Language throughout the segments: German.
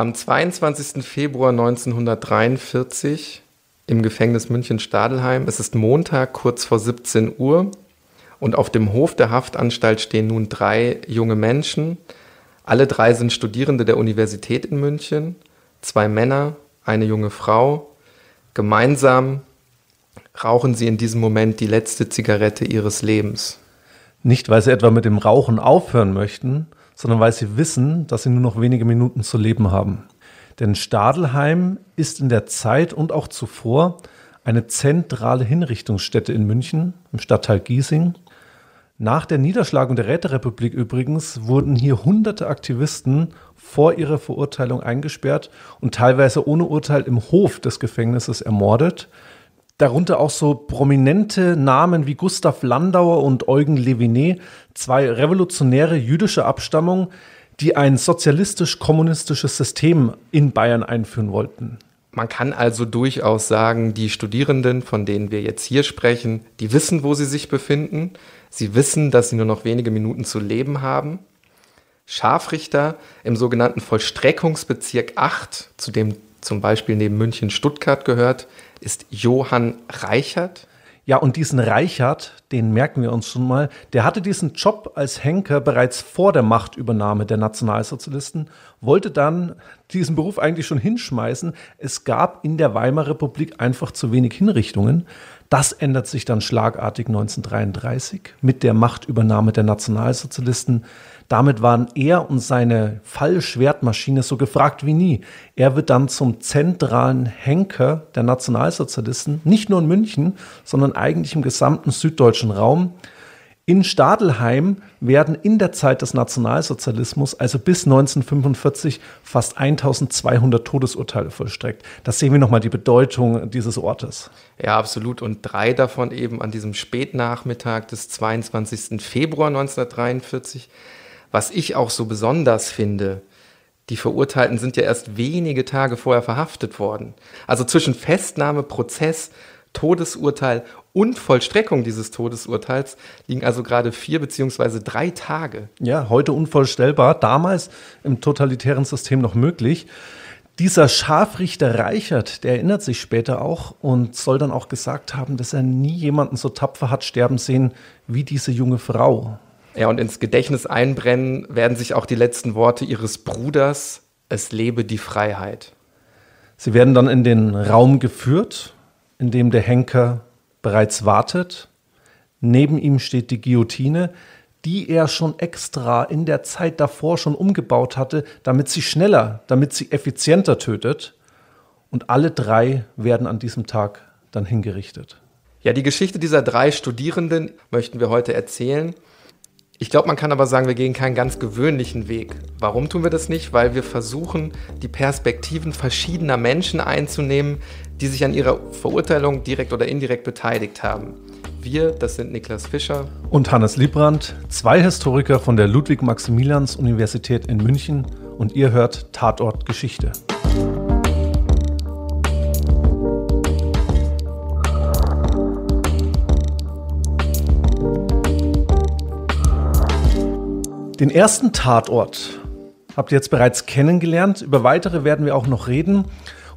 Am 22. Februar 1943 im Gefängnis München-Stadelheim. Es ist Montag, kurz vor 17 Uhr. Und auf dem Hof der Haftanstalt stehen nun drei junge Menschen. Alle drei sind Studierende der Universität in München. Zwei Männer, eine junge Frau. Gemeinsam rauchen sie in diesem Moment die letzte Zigarette ihres Lebens. Nicht, weil sie etwa mit dem Rauchen aufhören möchten, sondern weil sie wissen, dass sie nur noch wenige Minuten zu leben haben. Denn Stadelheim ist in der Zeit und auch zuvor eine zentrale Hinrichtungsstätte in München, im Stadtteil Giesing. Nach der Niederschlagung der Räterepublik übrigens wurden hier hunderte Aktivisten vor ihrer Verurteilung eingesperrt und teilweise ohne Urteil im Hof des Gefängnisses ermordet. Darunter auch so prominente Namen wie Gustav Landauer und Eugen Levinet, zwei revolutionäre jüdische Abstammung, die ein sozialistisch-kommunistisches System in Bayern einführen wollten. Man kann also durchaus sagen, die Studierenden, von denen wir jetzt hier sprechen, die wissen, wo sie sich befinden. Sie wissen, dass sie nur noch wenige Minuten zu leben haben. Scharfrichter im sogenannten Vollstreckungsbezirk 8, zu dem zum Beispiel neben München Stuttgart gehört, ist Johann Reichert. Ja, und diesen Reichert, den merken wir uns schon mal, der hatte diesen Job als Henker bereits vor der Machtübernahme der Nationalsozialisten, wollte dann diesen Beruf eigentlich schon hinschmeißen. Es gab in der Weimarer Republik einfach zu wenig Hinrichtungen. Das ändert sich dann schlagartig 1933 mit der Machtübernahme der Nationalsozialisten. Damit waren er und seine Fallschwertmaschine so gefragt wie nie. Er wird dann zum zentralen Henker der Nationalsozialisten, nicht nur in München, sondern eigentlich im gesamten süddeutschen Raum. In Stadelheim werden in der Zeit des Nationalsozialismus, also bis 1945, fast 1200 Todesurteile vollstreckt. Da sehen wir nochmal die Bedeutung dieses Ortes. Ja, absolut. Und drei davon eben an diesem Spätnachmittag des 22. Februar 1943. Was ich auch so besonders finde, die Verurteilten sind ja erst wenige Tage vorher verhaftet worden. Also zwischen Festnahme, Prozess, Todesurteil und Vollstreckung dieses Todesurteils liegen also gerade vier beziehungsweise drei Tage. Ja, heute unvorstellbar, damals im totalitären System noch möglich. Dieser Scharfrichter Reichert, der erinnert sich später auch und soll dann auch gesagt haben, dass er nie jemanden so tapfer hat sterben sehen wie diese junge Frau. Ja, und ins Gedächtnis einbrennen werden sich auch die letzten Worte ihres Bruders, es lebe die Freiheit. Sie werden dann in den Raum geführt, in dem der Henker bereits wartet. Neben ihm steht die Guillotine, die er schon extra in der Zeit davor schon umgebaut hatte, damit sie schneller, damit sie effizienter tötet. Und alle drei werden an diesem Tag dann hingerichtet. Ja, die Geschichte dieser drei Studierenden möchten wir heute erzählen. Ich glaube, man kann aber sagen, wir gehen keinen ganz gewöhnlichen Weg. Warum tun wir das nicht? Weil wir versuchen, die Perspektiven verschiedener Menschen einzunehmen, die sich an ihrer Verurteilung direkt oder indirekt beteiligt haben. Wir, das sind Niklas Fischer und Hannes Liebrandt, zwei Historiker von der Ludwig-Maximilians-Universität in München und ihr hört Tatort Geschichte. Den ersten Tatort habt ihr jetzt bereits kennengelernt. Über weitere werden wir auch noch reden.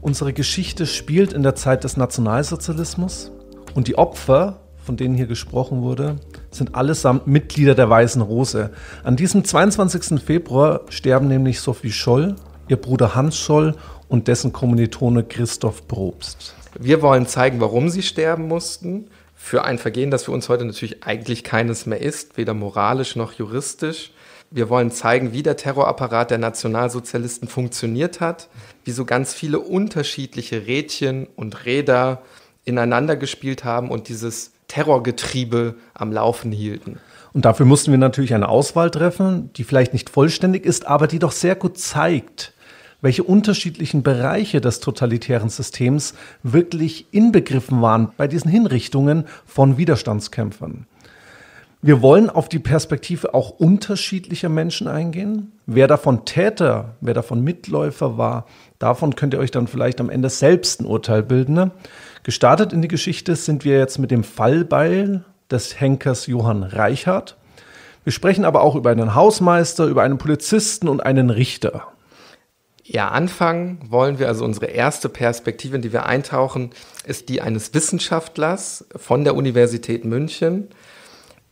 Unsere Geschichte spielt in der Zeit des Nationalsozialismus und die Opfer, von denen hier gesprochen wurde, sind allesamt Mitglieder der Weißen Rose. An diesem 22. Februar sterben nämlich Sophie Scholl, ihr Bruder Hans Scholl und dessen Kommilitone Christoph Probst. Wir wollen zeigen, warum sie sterben mussten. Für ein Vergehen, das für uns heute natürlich eigentlich keines mehr ist, weder moralisch noch juristisch. Wir wollen zeigen, wie der Terrorapparat der Nationalsozialisten funktioniert hat, wie so ganz viele unterschiedliche Rädchen und Räder ineinander gespielt haben und dieses Terrorgetriebe am Laufen hielten. Und dafür mussten wir natürlich eine Auswahl treffen, die vielleicht nicht vollständig ist, aber die doch sehr gut zeigt, welche unterschiedlichen Bereiche des totalitären Systems wirklich inbegriffen waren bei diesen Hinrichtungen von Widerstandskämpfern. Wir wollen auf die Perspektive auch unterschiedlicher Menschen eingehen. Wer davon Täter, wer davon Mitläufer war, davon könnt ihr euch dann vielleicht am Ende selbst ein Urteil bilden. Ne? Gestartet in die Geschichte sind wir jetzt mit dem Fallbeil des Henkers Johann Reichhardt. Wir sprechen aber auch über einen Hausmeister, über einen Polizisten und einen Richter. Ja, anfangen wollen wir, also unsere erste Perspektive, in die wir eintauchen, ist die eines Wissenschaftlers von der Universität München.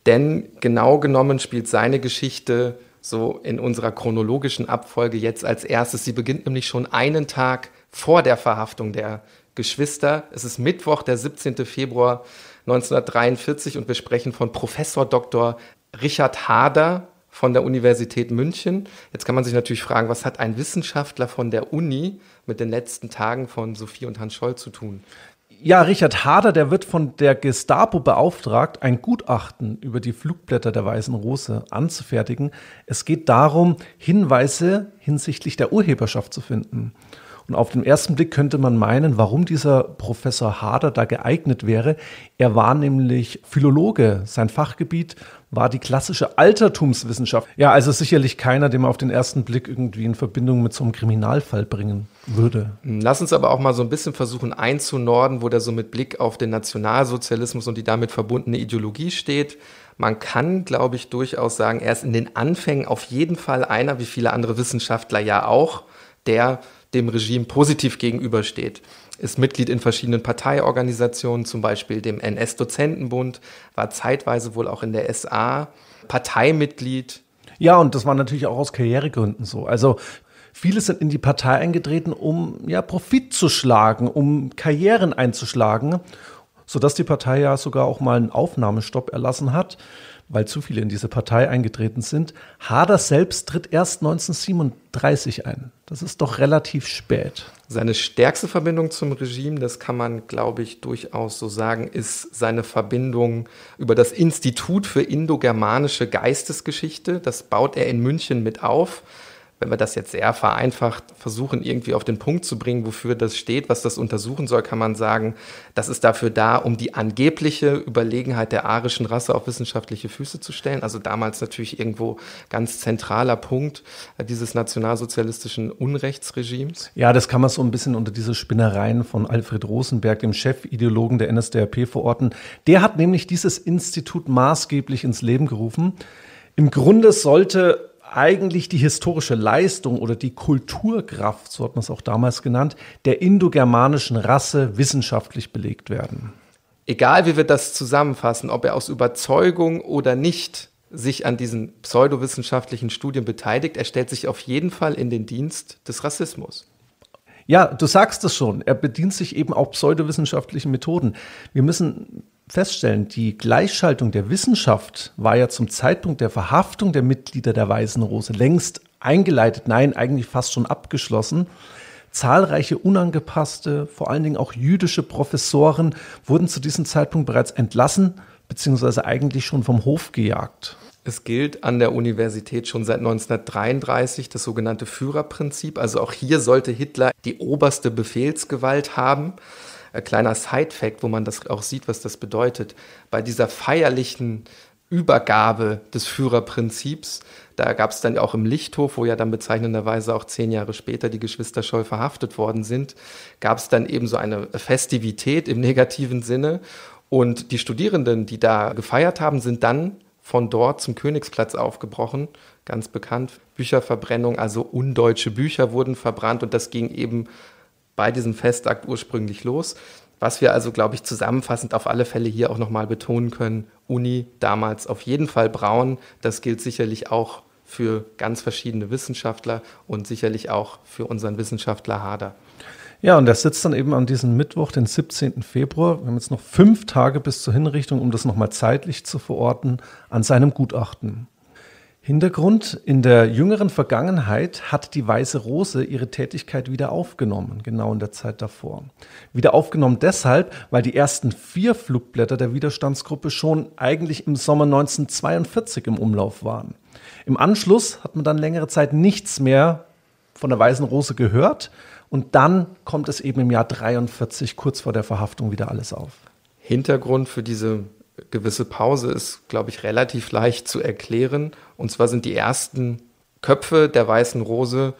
Denn genau genommen spielt seine Geschichte so in unserer chronologischen Abfolge jetzt als erstes. Sie beginnt nämlich schon einen Tag vor der Verhaftung der Geschwister. Es ist Mittwoch, der 17. Februar 1943 und wir sprechen von Professor Dr. Richard Hader von der Universität München. Jetzt kann man sich natürlich fragen, was hat ein Wissenschaftler von der Uni mit den letzten Tagen von Sophie und Hans Scholl zu tun? Ja, Richard Hader, der wird von der Gestapo beauftragt, ein Gutachten über die Flugblätter der Weißen Rose anzufertigen. Es geht darum, Hinweise hinsichtlich der Urheberschaft zu finden. Und auf den ersten Blick könnte man meinen, warum dieser Professor Hader da geeignet wäre. Er war nämlich Philologe. Sein Fachgebiet war die klassische Altertumswissenschaft. Ja, also sicherlich keiner, den man auf den ersten Blick irgendwie in Verbindung mit so einem Kriminalfall bringen würde. Lass uns aber auch mal so ein bisschen versuchen einzunorden, wo der so mit Blick auf den Nationalsozialismus und die damit verbundene Ideologie steht. Man kann, glaube ich, durchaus sagen, er ist in den Anfängen auf jeden Fall einer, wie viele andere Wissenschaftler ja auch, der dem Regime positiv gegenübersteht. Ist Mitglied in verschiedenen Parteiorganisationen, zum Beispiel dem NS-Dozentenbund, war zeitweise wohl auch in der SA, Parteimitglied. Ja, und das war natürlich auch aus Karrieregründen so. Also Viele sind in die Partei eingetreten, um ja, Profit zu schlagen, um Karrieren einzuschlagen, sodass die Partei ja sogar auch mal einen Aufnahmestopp erlassen hat weil zu viele in diese Partei eingetreten sind. Hader selbst tritt erst 1937 ein. Das ist doch relativ spät. Seine stärkste Verbindung zum Regime, das kann man, glaube ich, durchaus so sagen, ist seine Verbindung über das Institut für indogermanische Geistesgeschichte. Das baut er in München mit auf wenn wir das jetzt sehr vereinfacht versuchen, irgendwie auf den Punkt zu bringen, wofür das steht, was das untersuchen soll, kann man sagen, das ist dafür da, um die angebliche Überlegenheit der arischen Rasse auf wissenschaftliche Füße zu stellen. Also damals natürlich irgendwo ganz zentraler Punkt dieses nationalsozialistischen Unrechtsregimes. Ja, das kann man so ein bisschen unter diese Spinnereien von Alfred Rosenberg, dem Chefideologen der NSDAP, verorten. Der hat nämlich dieses Institut maßgeblich ins Leben gerufen. Im Grunde sollte eigentlich die historische Leistung oder die Kulturkraft, so hat man es auch damals genannt, der indogermanischen Rasse wissenschaftlich belegt werden. Egal wie wir das zusammenfassen, ob er aus Überzeugung oder nicht sich an diesen pseudowissenschaftlichen Studien beteiligt, er stellt sich auf jeden Fall in den Dienst des Rassismus. Ja, du sagst es schon. Er bedient sich eben auch pseudowissenschaftlichen Methoden. Wir müssen feststellen, die Gleichschaltung der Wissenschaft war ja zum Zeitpunkt der Verhaftung der Mitglieder der Weißen Rose längst eingeleitet, nein, eigentlich fast schon abgeschlossen. Zahlreiche unangepasste, vor allen Dingen auch jüdische Professoren wurden zu diesem Zeitpunkt bereits entlassen, beziehungsweise eigentlich schon vom Hof gejagt. Es gilt an der Universität schon seit 1933 das sogenannte Führerprinzip. Also auch hier sollte Hitler die oberste Befehlsgewalt haben. Ein kleiner Side-Fact, wo man das auch sieht, was das bedeutet. Bei dieser feierlichen Übergabe des Führerprinzips, da gab es dann auch im Lichthof, wo ja dann bezeichnenderweise auch zehn Jahre später die Geschwister Scholl verhaftet worden sind, gab es dann eben so eine Festivität im negativen Sinne. Und die Studierenden, die da gefeiert haben, sind dann von dort zum Königsplatz aufgebrochen, ganz bekannt. Bücherverbrennung, also undeutsche Bücher wurden verbrannt und das ging eben bei diesem Festakt ursprünglich los. Was wir also, glaube ich, zusammenfassend auf alle Fälle hier auch nochmal betonen können, Uni damals auf jeden Fall braun. Das gilt sicherlich auch für ganz verschiedene Wissenschaftler und sicherlich auch für unseren Wissenschaftler Hader. Ja, und er sitzt dann eben an diesem Mittwoch, den 17. Februar, wir haben jetzt noch fünf Tage bis zur Hinrichtung, um das nochmal zeitlich zu verorten, an seinem Gutachten. Hintergrund, in der jüngeren Vergangenheit hat die Weiße Rose ihre Tätigkeit wieder aufgenommen, genau in der Zeit davor. Wieder aufgenommen deshalb, weil die ersten vier Flugblätter der Widerstandsgruppe schon eigentlich im Sommer 1942 im Umlauf waren. Im Anschluss hat man dann längere Zeit nichts mehr von der Weißen Rose gehört und dann kommt es eben im Jahr 43 kurz vor der Verhaftung wieder alles auf. Hintergrund für diese gewisse Pause ist, glaube ich, relativ leicht zu erklären. Und zwar sind die ersten Köpfe der Weißen Rose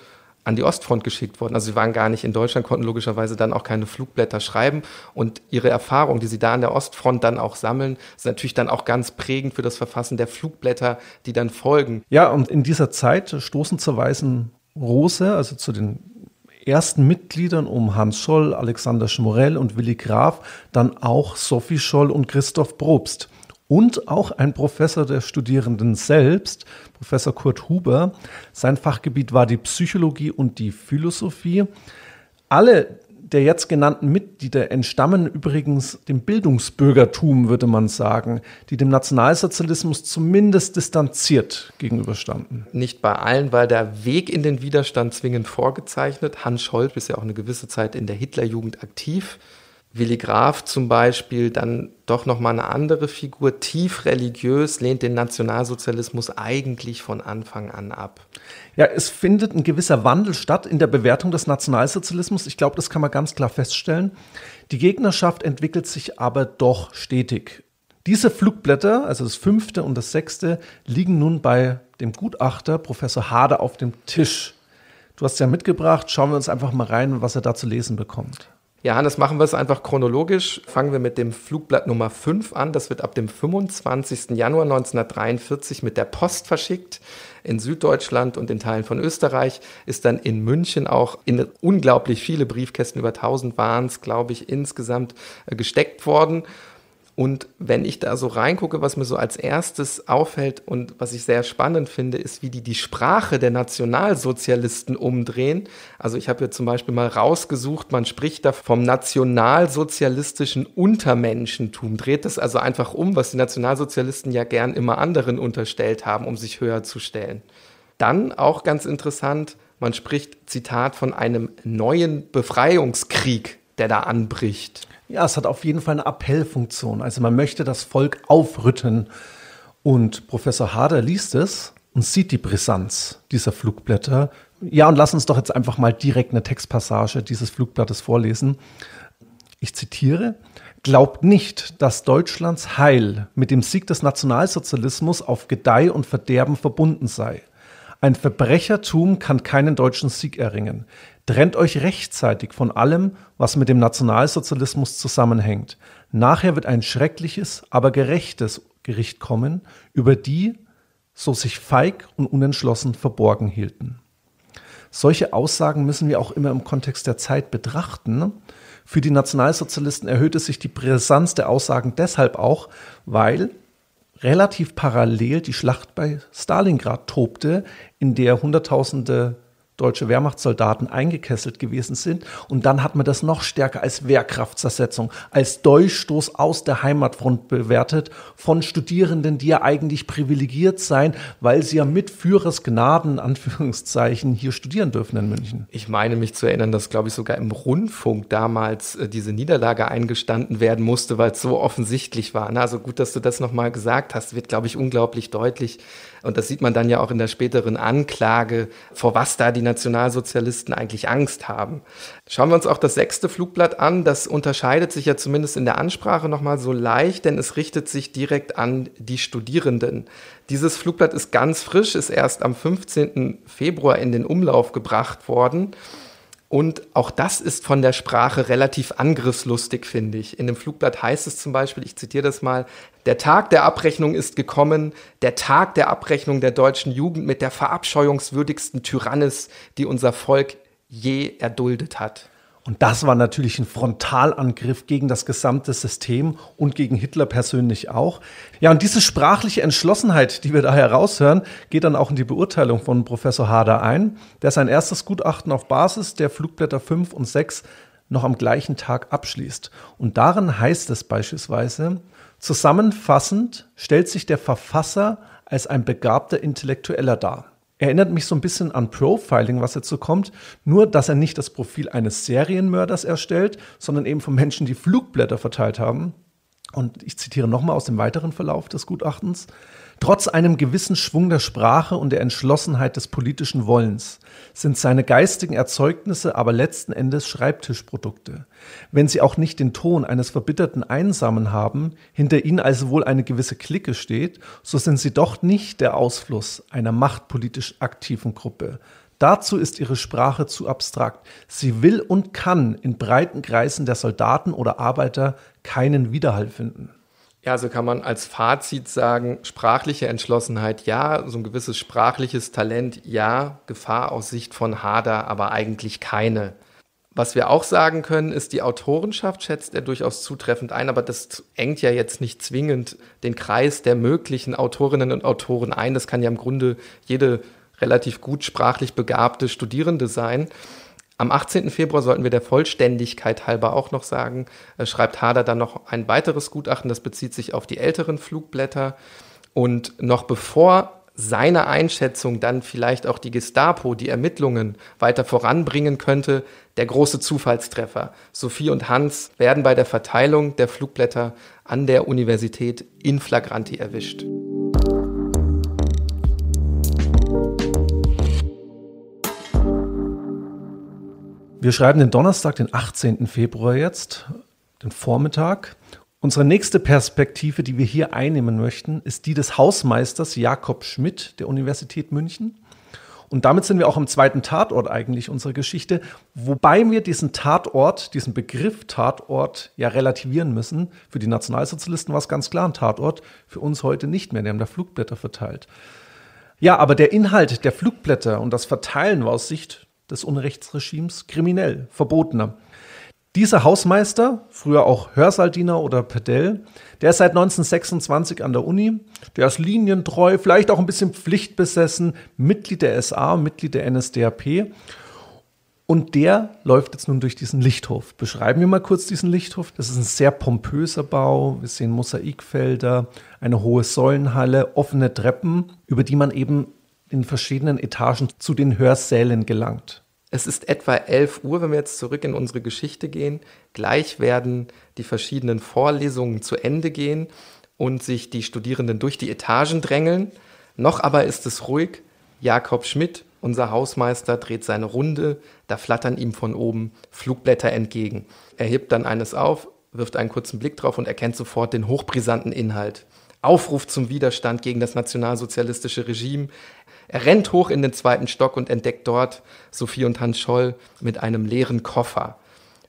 an die Ostfront geschickt worden. Also sie waren gar nicht in Deutschland, konnten logischerweise dann auch keine Flugblätter schreiben. Und ihre Erfahrungen, die sie da an der Ostfront dann auch sammeln, sind natürlich dann auch ganz prägend für das Verfassen der Flugblätter, die dann folgen. Ja, und in dieser Zeit stoßen zur Weißen Rose, also zu den ersten Mitgliedern um Hans Scholl, Alexander Schmorell und Willi Graf dann auch Sophie Scholl und Christoph Probst. Und auch ein Professor der Studierenden selbst, Professor Kurt Huber. Sein Fachgebiet war die Psychologie und die Philosophie. Alle der jetzt genannten Mitglieder entstammen übrigens dem Bildungsbürgertum, würde man sagen, die dem Nationalsozialismus zumindest distanziert gegenüberstanden. Nicht bei allen, weil der Weg in den Widerstand zwingend vorgezeichnet. Hans Scholz ist ja auch eine gewisse Zeit in der Hitlerjugend aktiv. Willi Graf zum Beispiel, dann doch nochmal eine andere Figur, tief religiös, lehnt den Nationalsozialismus eigentlich von Anfang an ab. Ja, es findet ein gewisser Wandel statt in der Bewertung des Nationalsozialismus. Ich glaube, das kann man ganz klar feststellen. Die Gegnerschaft entwickelt sich aber doch stetig. Diese Flugblätter, also das fünfte und das sechste, liegen nun bei dem Gutachter Professor Hader auf dem Tisch. Du hast ja mitgebracht, schauen wir uns einfach mal rein, was er da zu lesen bekommt. Ja, Hannes, machen wir es einfach chronologisch. Fangen wir mit dem Flugblatt Nummer 5 an. Das wird ab dem 25. Januar 1943 mit der Post verschickt in Süddeutschland und in Teilen von Österreich. Ist dann in München auch in unglaublich viele Briefkästen, über 1000 waren es, glaube ich, insgesamt äh, gesteckt worden. Und wenn ich da so reingucke, was mir so als erstes auffällt und was ich sehr spannend finde, ist, wie die die Sprache der Nationalsozialisten umdrehen. Also ich habe hier zum Beispiel mal rausgesucht, man spricht da vom nationalsozialistischen Untermenschentum, dreht das also einfach um, was die Nationalsozialisten ja gern immer anderen unterstellt haben, um sich höher zu stellen. Dann auch ganz interessant, man spricht, Zitat, von einem neuen Befreiungskrieg, der da anbricht. Ja, es hat auf jeden Fall eine Appellfunktion. Also man möchte das Volk aufrütteln. Und Professor Hader liest es und sieht die Brisanz dieser Flugblätter. Ja, und lass uns doch jetzt einfach mal direkt eine Textpassage dieses Flugblattes vorlesen. Ich zitiere. Glaubt nicht, dass Deutschlands Heil mit dem Sieg des Nationalsozialismus auf Gedeih und Verderben verbunden sei. Ein Verbrechertum kann keinen deutschen Sieg erringen. Trennt euch rechtzeitig von allem, was mit dem Nationalsozialismus zusammenhängt. Nachher wird ein schreckliches, aber gerechtes Gericht kommen über die, so sich feig und unentschlossen verborgen hielten. Solche Aussagen müssen wir auch immer im Kontext der Zeit betrachten. Für die Nationalsozialisten erhöhte sich die Brisanz der Aussagen deshalb auch, weil relativ parallel die Schlacht bei Stalingrad tobte, in der Hunderttausende deutsche Wehrmachtssoldaten eingekesselt gewesen sind. Und dann hat man das noch stärker als Wehrkraftzersetzung, als Durchstoß aus der Heimatfront bewertet von Studierenden, die ja eigentlich privilegiert seien, weil sie ja mit Führersgnaden, Anführungszeichen, hier studieren dürfen in München. Ich meine mich zu erinnern, dass, glaube ich, sogar im Rundfunk damals äh, diese Niederlage eingestanden werden musste, weil es so offensichtlich war. Also gut, dass du das nochmal gesagt hast, wird, glaube ich, unglaublich deutlich, und das sieht man dann ja auch in der späteren Anklage, vor was da die Nationalsozialisten eigentlich Angst haben. Schauen wir uns auch das sechste Flugblatt an. Das unterscheidet sich ja zumindest in der Ansprache nochmal so leicht, denn es richtet sich direkt an die Studierenden. Dieses Flugblatt ist ganz frisch, ist erst am 15. Februar in den Umlauf gebracht worden. Und auch das ist von der Sprache relativ angriffslustig, finde ich. In dem Flugblatt heißt es zum Beispiel, ich zitiere das mal, der Tag der Abrechnung ist gekommen, der Tag der Abrechnung der deutschen Jugend mit der verabscheuungswürdigsten Tyrannis, die unser Volk je erduldet hat. Und das war natürlich ein Frontalangriff gegen das gesamte System und gegen Hitler persönlich auch. Ja, und diese sprachliche Entschlossenheit, die wir da heraushören, geht dann auch in die Beurteilung von Professor Hader ein, der sein erstes Gutachten auf Basis der Flugblätter 5 und 6 noch am gleichen Tag abschließt. Und darin heißt es beispielsweise, zusammenfassend stellt sich der Verfasser als ein begabter Intellektueller dar. Erinnert mich so ein bisschen an Profiling, was jetzt so kommt. Nur, dass er nicht das Profil eines Serienmörders erstellt, sondern eben von Menschen, die Flugblätter verteilt haben. Und ich zitiere nochmal aus dem weiteren Verlauf des Gutachtens. Trotz einem gewissen Schwung der Sprache und der Entschlossenheit des politischen Wollens sind seine geistigen Erzeugnisse aber letzten Endes Schreibtischprodukte. Wenn sie auch nicht den Ton eines verbitterten Einsamen haben, hinter ihnen also wohl eine gewisse Clique steht, so sind sie doch nicht der Ausfluss einer machtpolitisch aktiven Gruppe. Dazu ist ihre Sprache zu abstrakt. Sie will und kann in breiten Kreisen der Soldaten oder Arbeiter keinen Widerhall finden. Ja, also kann man als Fazit sagen, sprachliche Entschlossenheit ja, so ein gewisses sprachliches Talent ja, Gefahr aus Sicht von Hader aber eigentlich keine. Was wir auch sagen können, ist, die Autorenschaft schätzt er durchaus zutreffend ein, aber das engt ja jetzt nicht zwingend den Kreis der möglichen Autorinnen und Autoren ein. Das kann ja im Grunde jede relativ gut sprachlich begabte Studierende sein. Am 18. Februar sollten wir der Vollständigkeit halber auch noch sagen, äh, schreibt Hader dann noch ein weiteres Gutachten, das bezieht sich auf die älteren Flugblätter. Und noch bevor seine Einschätzung dann vielleicht auch die Gestapo, die Ermittlungen weiter voranbringen könnte, der große Zufallstreffer. Sophie und Hans werden bei der Verteilung der Flugblätter an der Universität in flagranti erwischt. Wir schreiben den Donnerstag, den 18. Februar jetzt, den Vormittag. Unsere nächste Perspektive, die wir hier einnehmen möchten, ist die des Hausmeisters Jakob Schmidt der Universität München. Und damit sind wir auch am zweiten Tatort eigentlich unserer Geschichte, wobei wir diesen Tatort, diesen Begriff Tatort ja relativieren müssen. Für die Nationalsozialisten war es ganz klar ein Tatort, für uns heute nicht mehr. Die haben da Flugblätter verteilt. Ja, aber der Inhalt der Flugblätter und das Verteilen war aus Sicht des Unrechtsregimes kriminell, verbotener. Dieser Hausmeister, früher auch Hörsaldiener oder Pedell, der ist seit 1926 an der Uni, der ist linientreu, vielleicht auch ein bisschen pflichtbesessen, Mitglied der SA, Mitglied der NSDAP. Und der läuft jetzt nun durch diesen Lichthof. Beschreiben wir mal kurz diesen Lichthof. Das ist ein sehr pompöser Bau. Wir sehen Mosaikfelder, eine hohe Säulenhalle, offene Treppen, über die man eben in verschiedenen Etagen zu den Hörsälen gelangt. Es ist etwa 11 Uhr, wenn wir jetzt zurück in unsere Geschichte gehen. Gleich werden die verschiedenen Vorlesungen zu Ende gehen und sich die Studierenden durch die Etagen drängeln. Noch aber ist es ruhig. Jakob Schmidt, unser Hausmeister, dreht seine Runde. Da flattern ihm von oben Flugblätter entgegen. Er hebt dann eines auf, wirft einen kurzen Blick drauf und erkennt sofort den hochbrisanten Inhalt. Aufruf zum Widerstand gegen das nationalsozialistische Regime. Er rennt hoch in den zweiten Stock und entdeckt dort Sophie und Hans Scholl mit einem leeren Koffer.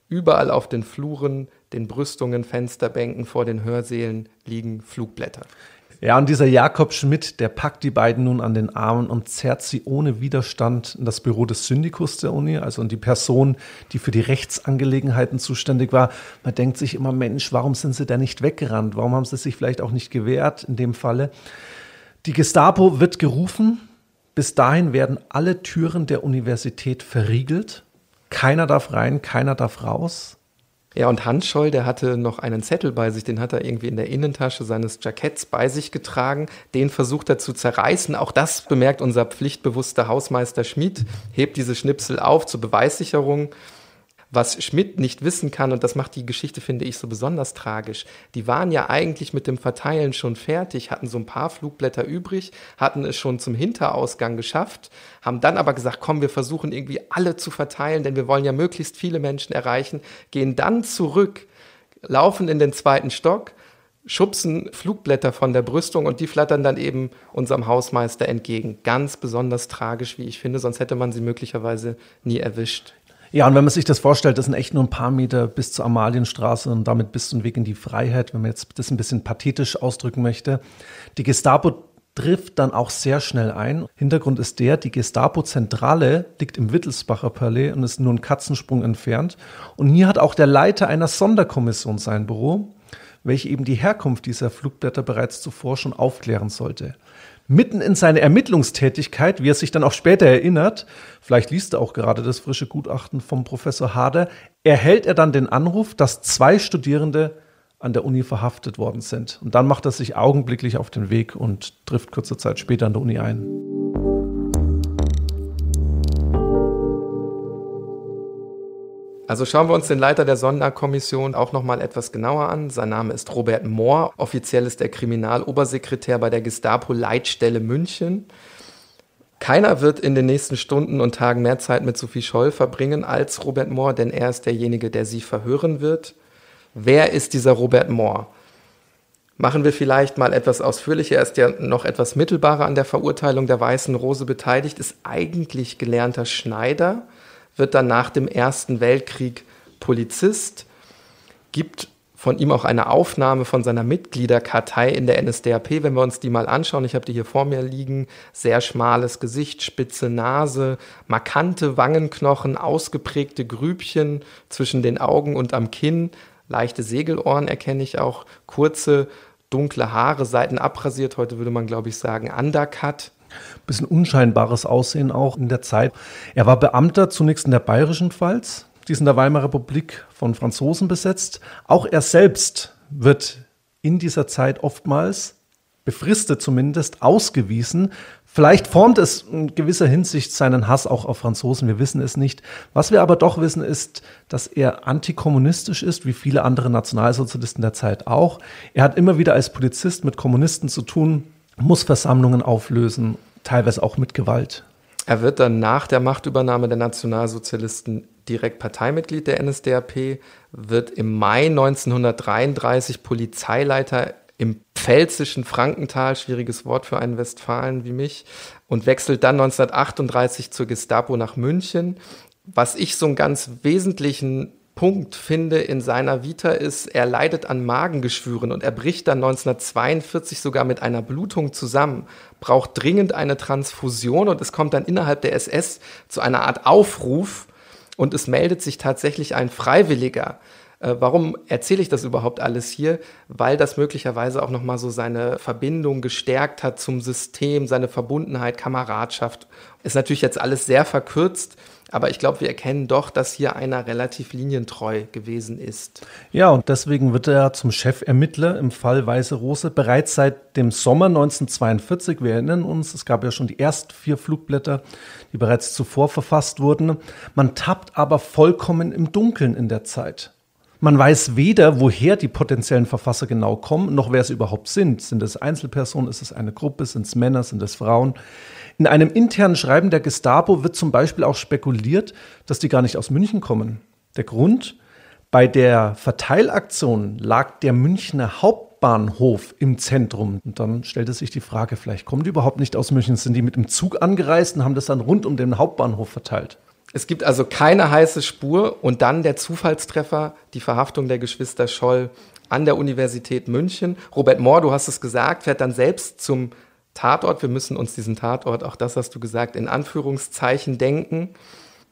Überall auf den Fluren, den Brüstungen, Fensterbänken vor den Hörsälen liegen Flugblätter. Ja, und dieser Jakob Schmidt, der packt die beiden nun an den Armen und zerrt sie ohne Widerstand in das Büro des Syndikus der Uni, also in die Person, die für die Rechtsangelegenheiten zuständig war. Man denkt sich immer, Mensch, warum sind sie da nicht weggerannt? Warum haben sie sich vielleicht auch nicht gewehrt in dem Falle? Die Gestapo wird gerufen, bis dahin werden alle Türen der Universität verriegelt. Keiner darf rein, keiner darf raus. Ja, und Hans Scholl, der hatte noch einen Zettel bei sich, den hat er irgendwie in der Innentasche seines Jacketts bei sich getragen. Den versucht er zu zerreißen. Auch das bemerkt unser pflichtbewusster Hausmeister Schmid, hebt diese Schnipsel auf zur Beweissicherung was Schmidt nicht wissen kann, und das macht die Geschichte, finde ich, so besonders tragisch, die waren ja eigentlich mit dem Verteilen schon fertig, hatten so ein paar Flugblätter übrig, hatten es schon zum Hinterausgang geschafft, haben dann aber gesagt, komm, wir versuchen irgendwie alle zu verteilen, denn wir wollen ja möglichst viele Menschen erreichen, gehen dann zurück, laufen in den zweiten Stock, schubsen Flugblätter von der Brüstung und die flattern dann eben unserem Hausmeister entgegen. Ganz besonders tragisch, wie ich finde, sonst hätte man sie möglicherweise nie erwischt. Ja, und wenn man sich das vorstellt, das sind echt nur ein paar Meter bis zur Amalienstraße und damit bis zum Weg in die Freiheit, wenn man jetzt das ein bisschen pathetisch ausdrücken möchte. Die Gestapo trifft dann auch sehr schnell ein. Hintergrund ist der, die Gestapo-Zentrale liegt im Wittelsbacher Palais und ist nur einen Katzensprung entfernt. Und hier hat auch der Leiter einer Sonderkommission sein Büro, welche eben die Herkunft dieser Flugblätter bereits zuvor schon aufklären sollte mitten in seine Ermittlungstätigkeit, wie er sich dann auch später erinnert, vielleicht liest er auch gerade das frische Gutachten vom Professor Hader, erhält er dann den Anruf, dass zwei Studierende an der Uni verhaftet worden sind. Und dann macht er sich augenblicklich auf den Weg und trifft kurze Zeit später an der Uni ein. Also schauen wir uns den Leiter der Sonderkommission auch noch mal etwas genauer an. Sein Name ist Robert Mohr. Offiziell ist er Kriminalobersekretär bei der Gestapo Leitstelle München. Keiner wird in den nächsten Stunden und Tagen mehr Zeit mit Sophie Scholl verbringen als Robert Mohr, denn er ist derjenige, der sie verhören wird. Wer ist dieser Robert Mohr? Machen wir vielleicht mal etwas ausführlicher. Er ist ja noch etwas mittelbarer an der Verurteilung der Weißen Rose beteiligt, ist eigentlich gelernter Schneider wird dann nach dem Ersten Weltkrieg Polizist, gibt von ihm auch eine Aufnahme von seiner Mitgliederkartei in der NSDAP. Wenn wir uns die mal anschauen, ich habe die hier vor mir liegen, sehr schmales Gesicht, spitze Nase, markante Wangenknochen, ausgeprägte Grübchen zwischen den Augen und am Kinn, leichte Segelohren erkenne ich auch, kurze dunkle Haare, Seiten abrasiert, heute würde man glaube ich sagen Undercut. Bisschen unscheinbares Aussehen auch in der Zeit. Er war Beamter zunächst in der bayerischen Pfalz, die ist in der Weimarer Republik von Franzosen besetzt. Auch er selbst wird in dieser Zeit oftmals, befristet zumindest, ausgewiesen. Vielleicht formt es in gewisser Hinsicht seinen Hass auch auf Franzosen, wir wissen es nicht. Was wir aber doch wissen, ist, dass er antikommunistisch ist, wie viele andere Nationalsozialisten der Zeit auch. Er hat immer wieder als Polizist mit Kommunisten zu tun, muss Versammlungen auflösen, teilweise auch mit Gewalt. Er wird dann nach der Machtübernahme der Nationalsozialisten direkt Parteimitglied der NSDAP, wird im Mai 1933 Polizeileiter im pfälzischen Frankental, schwieriges Wort für einen Westfalen wie mich, und wechselt dann 1938 zur Gestapo nach München. Was ich so einen ganz wesentlichen Punkt finde in seiner Vita ist, er leidet an Magengeschwüren und er bricht dann 1942 sogar mit einer Blutung zusammen, braucht dringend eine Transfusion und es kommt dann innerhalb der SS zu einer Art Aufruf und es meldet sich tatsächlich ein Freiwilliger. Äh, warum erzähle ich das überhaupt alles hier? Weil das möglicherweise auch nochmal so seine Verbindung gestärkt hat zum System, seine Verbundenheit, Kameradschaft. Ist natürlich jetzt alles sehr verkürzt, aber ich glaube, wir erkennen doch, dass hier einer relativ linientreu gewesen ist. Ja, und deswegen wird er zum Chefermittler im Fall Weiße Rose bereits seit dem Sommer 1942. Wir erinnern uns, es gab ja schon die ersten vier Flugblätter, die bereits zuvor verfasst wurden. Man tappt aber vollkommen im Dunkeln in der Zeit. Man weiß weder, woher die potenziellen Verfasser genau kommen, noch wer sie überhaupt sind. Sind es Einzelpersonen, ist es eine Gruppe, sind es Männer, sind es Frauen? In einem internen Schreiben der Gestapo wird zum Beispiel auch spekuliert, dass die gar nicht aus München kommen. Der Grund? Bei der Verteilaktion lag der Münchner Hauptbahnhof im Zentrum. Und dann stellte sich die Frage, vielleicht kommen die überhaupt nicht aus München, sind die mit dem Zug angereist und haben das dann rund um den Hauptbahnhof verteilt. Es gibt also keine heiße Spur und dann der Zufallstreffer, die Verhaftung der Geschwister Scholl an der Universität München. Robert Mohr, du hast es gesagt, fährt dann selbst zum Tatort. Wir müssen uns diesen Tatort, auch das hast du gesagt, in Anführungszeichen denken.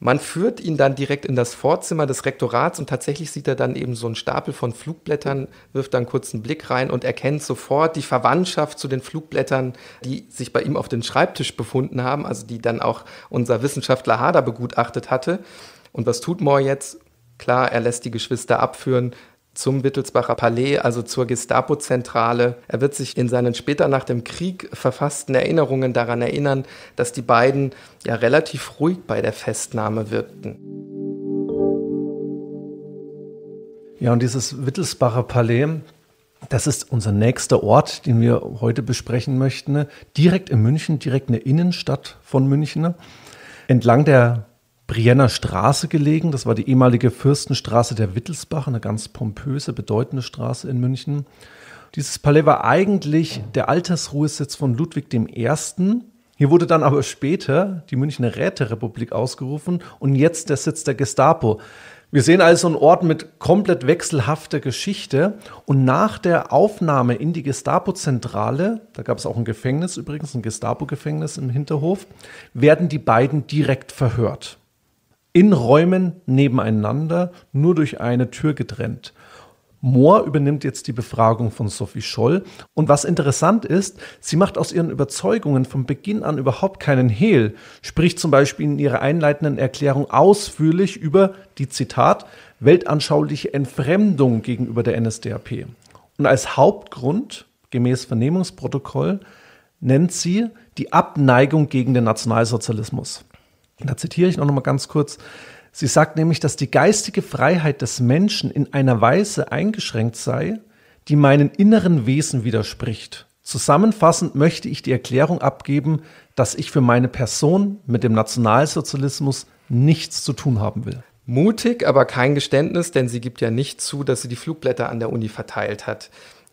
Man führt ihn dann direkt in das Vorzimmer des Rektorats und tatsächlich sieht er dann eben so einen Stapel von Flugblättern, wirft dann kurz einen Blick rein und erkennt sofort die Verwandtschaft zu den Flugblättern, die sich bei ihm auf dem Schreibtisch befunden haben, also die dann auch unser Wissenschaftler Hader begutachtet hatte. Und was tut Moore jetzt? Klar, er lässt die Geschwister abführen, zum Wittelsbacher Palais, also zur Gestapo-Zentrale. Er wird sich in seinen später nach dem Krieg verfassten Erinnerungen daran erinnern, dass die beiden ja relativ ruhig bei der Festnahme wirkten. Ja, und dieses Wittelsbacher Palais, das ist unser nächster Ort, den wir heute besprechen möchten. Direkt in München, direkt in der Innenstadt von München. Entlang der Brienner Straße gelegen. Das war die ehemalige Fürstenstraße der Wittelsbach, eine ganz pompöse, bedeutende Straße in München. Dieses Palais war eigentlich der Altersruhesitz von Ludwig I. Hier wurde dann aber später die Münchner Räterepublik ausgerufen und jetzt der Sitz der Gestapo. Wir sehen also einen Ort mit komplett wechselhafter Geschichte. Und nach der Aufnahme in die Gestapo-Zentrale, da gab es auch ein Gefängnis übrigens, ein Gestapo-Gefängnis im Hinterhof, werden die beiden direkt verhört in Räumen nebeneinander, nur durch eine Tür getrennt. Mohr übernimmt jetzt die Befragung von Sophie Scholl. Und was interessant ist, sie macht aus ihren Überzeugungen von Beginn an überhaupt keinen Hehl, spricht zum Beispiel in ihrer einleitenden Erklärung ausführlich über die Zitat weltanschauliche Entfremdung gegenüber der NSDAP. Und als Hauptgrund, gemäß Vernehmungsprotokoll, nennt sie die Abneigung gegen den Nationalsozialismus. Da zitiere ich noch mal ganz kurz. Sie sagt nämlich, dass die geistige Freiheit des Menschen in einer Weise eingeschränkt sei, die meinen inneren Wesen widerspricht. Zusammenfassend möchte ich die Erklärung abgeben, dass ich für meine Person mit dem Nationalsozialismus nichts zu tun haben will. Mutig, aber kein Geständnis, denn sie gibt ja nicht zu, dass sie die Flugblätter an der Uni verteilt hat.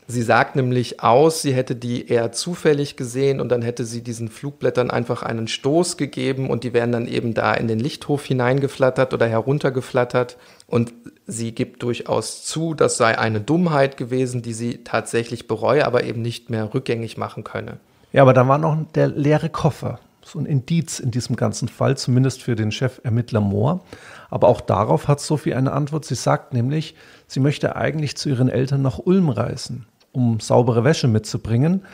Sie sagt nämlich aus, sie hätte die eher zufällig gesehen und dann hätte sie diesen Flugblättern einfach einen Stoß gegeben und die wären dann eben da in den Lichthof hineingeflattert oder heruntergeflattert. Und sie gibt durchaus zu, das sei eine Dummheit gewesen, die sie tatsächlich bereue, aber eben nicht mehr rückgängig machen könne. Ja, aber da war noch der leere Koffer. So ein Indiz in diesem ganzen Fall, zumindest für den Chefermittler Mohr. Aber auch darauf hat Sophie eine Antwort. Sie sagt nämlich, sie möchte eigentlich zu ihren Eltern nach Ulm reisen um saubere Wäsche mitzubringen.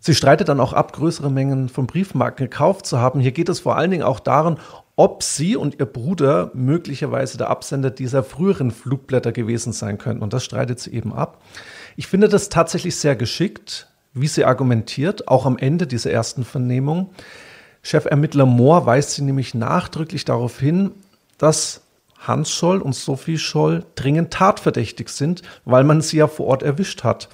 Sie streitet dann auch ab, größere Mengen von Briefmarken gekauft zu haben. Hier geht es vor allen Dingen auch darum, ob sie und ihr Bruder möglicherweise der Absender dieser früheren Flugblätter gewesen sein könnten. Und das streitet sie eben ab. Ich finde das tatsächlich sehr geschickt, wie sie argumentiert, auch am Ende dieser ersten Vernehmung. Chefermittler Mohr weist sie nämlich nachdrücklich darauf hin, dass Hans Scholl und Sophie Scholl dringend tatverdächtig sind, weil man sie ja vor Ort erwischt hat.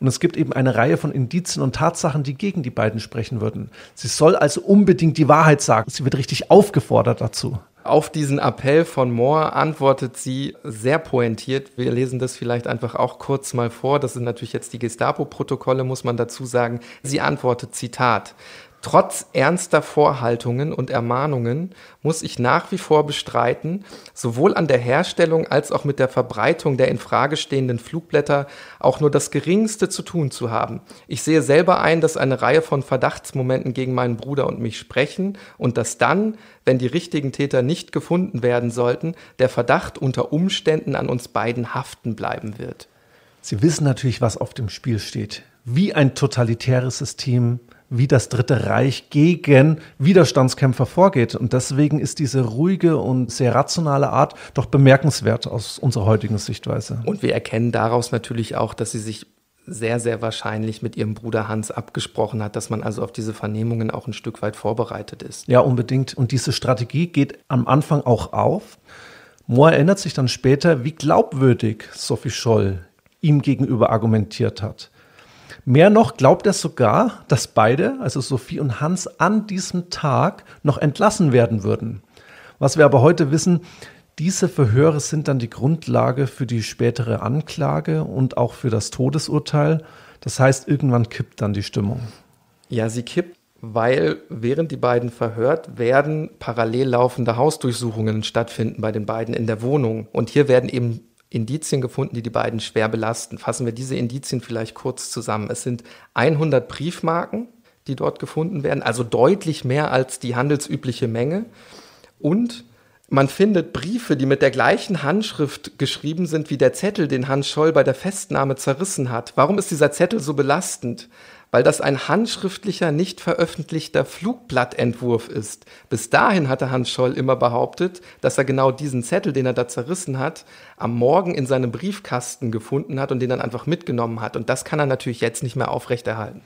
Und es gibt eben eine Reihe von Indizien und Tatsachen, die gegen die beiden sprechen würden. Sie soll also unbedingt die Wahrheit sagen. Sie wird richtig aufgefordert dazu. Auf diesen Appell von Moore antwortet sie sehr pointiert. Wir lesen das vielleicht einfach auch kurz mal vor. Das sind natürlich jetzt die Gestapo-Protokolle, muss man dazu sagen. Sie antwortet, Zitat, Trotz ernster Vorhaltungen und Ermahnungen muss ich nach wie vor bestreiten, sowohl an der Herstellung als auch mit der Verbreitung der in Frage stehenden Flugblätter auch nur das geringste zu tun zu haben. Ich sehe selber ein, dass eine Reihe von Verdachtsmomenten gegen meinen Bruder und mich sprechen und dass dann, wenn die richtigen Täter nicht gefunden werden sollten, der Verdacht unter Umständen an uns beiden haften bleiben wird. Sie wissen natürlich, was auf dem Spiel steht. Wie ein totalitäres System wie das Dritte Reich gegen Widerstandskämpfer vorgeht. Und deswegen ist diese ruhige und sehr rationale Art doch bemerkenswert aus unserer heutigen Sichtweise. Und wir erkennen daraus natürlich auch, dass sie sich sehr, sehr wahrscheinlich mit ihrem Bruder Hans abgesprochen hat, dass man also auf diese Vernehmungen auch ein Stück weit vorbereitet ist. Ja, unbedingt. Und diese Strategie geht am Anfang auch auf. Mohr erinnert sich dann später, wie glaubwürdig Sophie Scholl ihm gegenüber argumentiert hat. Mehr noch glaubt er sogar, dass beide, also Sophie und Hans, an diesem Tag noch entlassen werden würden. Was wir aber heute wissen, diese Verhöre sind dann die Grundlage für die spätere Anklage und auch für das Todesurteil. Das heißt, irgendwann kippt dann die Stimmung. Ja, sie kippt, weil während die beiden verhört werden, parallel laufende Hausdurchsuchungen stattfinden bei den beiden in der Wohnung. Und hier werden eben Indizien gefunden, die die beiden schwer belasten. Fassen wir diese Indizien vielleicht kurz zusammen. Es sind 100 Briefmarken, die dort gefunden werden, also deutlich mehr als die handelsübliche Menge. Und man findet Briefe, die mit der gleichen Handschrift geschrieben sind wie der Zettel, den Hans Scholl bei der Festnahme zerrissen hat. Warum ist dieser Zettel so belastend? Weil das ein handschriftlicher, nicht veröffentlichter Flugblattentwurf ist. Bis dahin hatte Hans Scholl immer behauptet, dass er genau diesen Zettel, den er da zerrissen hat, am Morgen in seinem Briefkasten gefunden hat und den dann einfach mitgenommen hat. Und das kann er natürlich jetzt nicht mehr aufrechterhalten.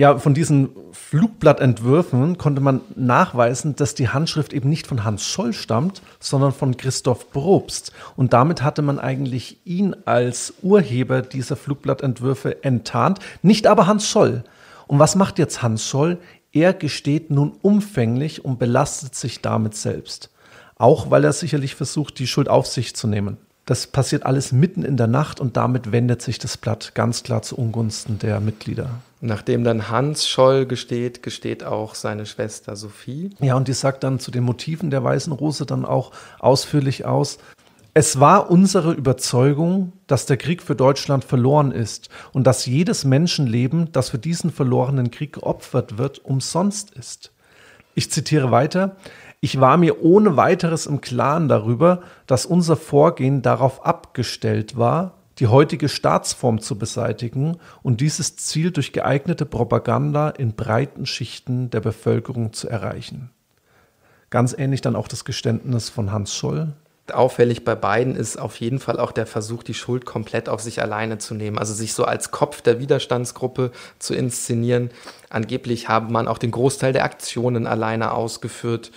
Ja, von diesen Flugblattentwürfen konnte man nachweisen, dass die Handschrift eben nicht von Hans Scholl stammt, sondern von Christoph Probst. Und damit hatte man eigentlich ihn als Urheber dieser Flugblattentwürfe enttarnt, nicht aber Hans Scholl. Und was macht jetzt Hans Scholl? Er gesteht nun umfänglich und belastet sich damit selbst. Auch weil er sicherlich versucht, die Schuld auf sich zu nehmen. Das passiert alles mitten in der Nacht und damit wendet sich das Blatt ganz klar zu Ungunsten der Mitglieder. Nachdem dann Hans Scholl gesteht, gesteht auch seine Schwester Sophie. Ja, und die sagt dann zu den Motiven der Weißen Rose dann auch ausführlich aus. Es war unsere Überzeugung, dass der Krieg für Deutschland verloren ist und dass jedes Menschenleben, das für diesen verlorenen Krieg geopfert wird, umsonst ist. Ich zitiere weiter. Ich war mir ohne weiteres im Klaren darüber, dass unser Vorgehen darauf abgestellt war, die heutige Staatsform zu beseitigen und dieses Ziel durch geeignete Propaganda in breiten Schichten der Bevölkerung zu erreichen. Ganz ähnlich dann auch das Geständnis von Hans Scholl. Auffällig bei beiden ist auf jeden Fall auch der Versuch, die Schuld komplett auf sich alleine zu nehmen, also sich so als Kopf der Widerstandsgruppe zu inszenieren. Angeblich habe man auch den Großteil der Aktionen alleine ausgeführt.